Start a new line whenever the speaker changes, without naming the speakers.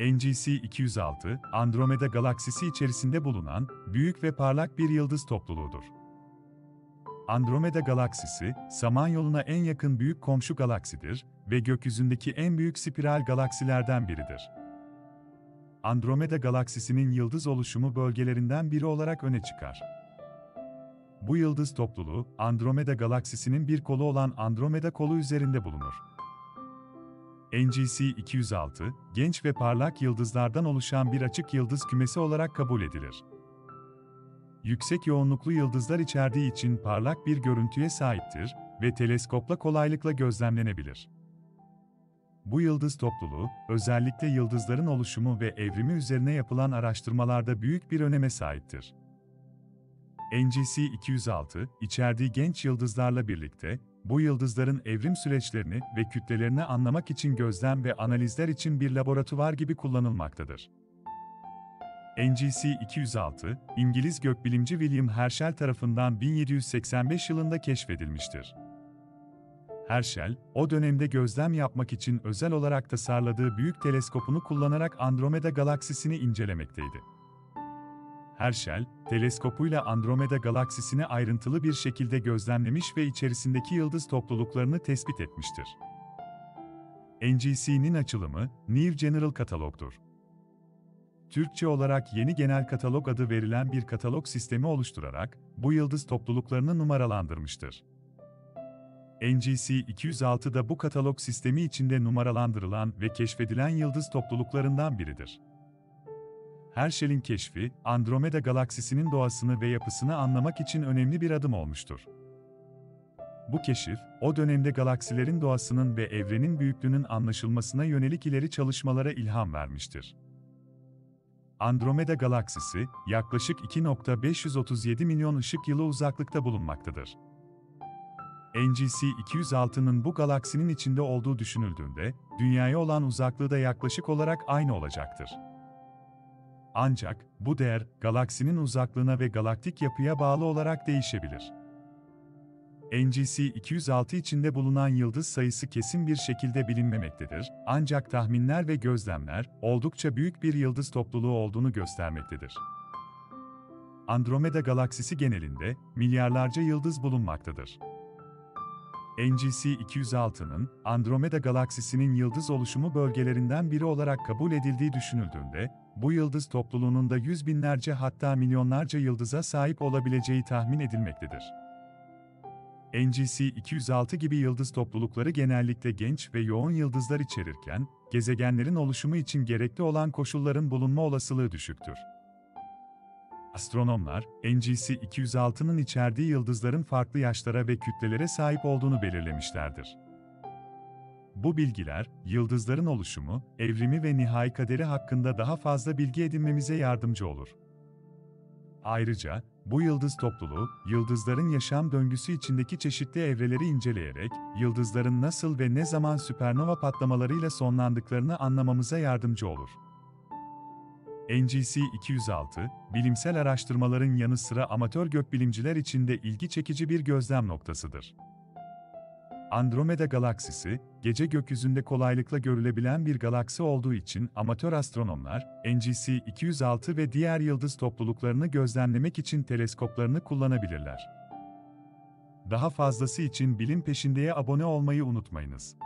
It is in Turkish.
NGC 206, Andromeda galaksisi içerisinde bulunan büyük ve parlak bir yıldız topluluğudur. Andromeda galaksisi, Samanyolu'na en yakın büyük komşu galaksidir ve gökyüzündeki en büyük spiral galaksilerden biridir. Andromeda galaksisinin yıldız oluşumu bölgelerinden biri olarak öne çıkar. Bu yıldız topluluğu, Andromeda galaksisinin bir kolu olan Andromeda kolu üzerinde bulunur. NGC 206, genç ve parlak yıldızlardan oluşan bir açık yıldız kümesi olarak kabul edilir. Yüksek yoğunluklu yıldızlar içerdiği için parlak bir görüntüye sahiptir ve teleskopla kolaylıkla gözlemlenebilir. Bu yıldız topluluğu, özellikle yıldızların oluşumu ve evrimi üzerine yapılan araştırmalarda büyük bir öneme sahiptir. NGC 206, içerdiği genç yıldızlarla birlikte, bu yıldızların evrim süreçlerini ve kütlelerini anlamak için gözlem ve analizler için bir laboratuvar gibi kullanılmaktadır. NGC 206, İngiliz gökbilimci William Herschel tarafından 1785 yılında keşfedilmiştir. Herschel, o dönemde gözlem yapmak için özel olarak tasarladığı büyük teleskopunu kullanarak Andromeda galaksisini incelemekteydi. Herschel, teleskopuyla Andromeda galaksisini ayrıntılı bir şekilde gözlemlemiş ve içerisindeki yıldız topluluklarını tespit etmiştir. NGC'nin açılımı, New General Catalog'dur. Türkçe olarak yeni genel katalog adı verilen bir katalog sistemi oluşturarak bu yıldız topluluklarını numaralandırmıştır. NGC 206 da bu katalog sistemi içinde numaralandırılan ve keşfedilen yıldız topluluklarından biridir. Herschel'in keşfi, Andromeda galaksisinin doğasını ve yapısını anlamak için önemli bir adım olmuştur. Bu keşif, o dönemde galaksilerin doğasının ve evrenin büyüklüğünün anlaşılmasına yönelik ileri çalışmalara ilham vermiştir. Andromeda galaksisi, yaklaşık 2.537 milyon ışık yılı uzaklıkta bulunmaktadır. NGC 206'nın bu galaksinin içinde olduğu düşünüldüğünde, Dünya'ya olan uzaklığı da yaklaşık olarak aynı olacaktır. Ancak, bu değer, galaksinin uzaklığına ve galaktik yapıya bağlı olarak değişebilir. NGC 206 içinde bulunan yıldız sayısı kesin bir şekilde bilinmemektedir, ancak tahminler ve gözlemler, oldukça büyük bir yıldız topluluğu olduğunu göstermektedir. Andromeda galaksisi genelinde, milyarlarca yıldız bulunmaktadır. NGC 206'nın, Andromeda galaksisinin yıldız oluşumu bölgelerinden biri olarak kabul edildiği düşünüldüğünde, bu yıldız topluluğunun da yüz binlerce hatta milyonlarca yıldıza sahip olabileceği tahmin edilmektedir. NGC 206 gibi yıldız toplulukları genellikle genç ve yoğun yıldızlar içerirken, gezegenlerin oluşumu için gerekli olan koşulların bulunma olasılığı düşüktür. Astronomlar, NGC 206'nın içerdiği yıldızların farklı yaşlara ve kütlelere sahip olduğunu belirlemişlerdir. Bu bilgiler, yıldızların oluşumu, evrimi ve nihai kaderi hakkında daha fazla bilgi edinmemize yardımcı olur. Ayrıca, bu yıldız topluluğu, yıldızların yaşam döngüsü içindeki çeşitli evreleri inceleyerek, yıldızların nasıl ve ne zaman süpernova patlamalarıyla sonlandıklarını anlamamıza yardımcı olur. NGC 206, bilimsel araştırmaların yanı sıra amatör gökbilimciler için de ilgi çekici bir gözlem noktasıdır. Andromeda galaksisi, gece gökyüzünde kolaylıkla görülebilen bir galaksi olduğu için amatör astronomlar, NGC 206 ve diğer yıldız topluluklarını gözlemlemek için teleskoplarını kullanabilirler. Daha fazlası için Bilim Peşinde'ye abone olmayı unutmayınız.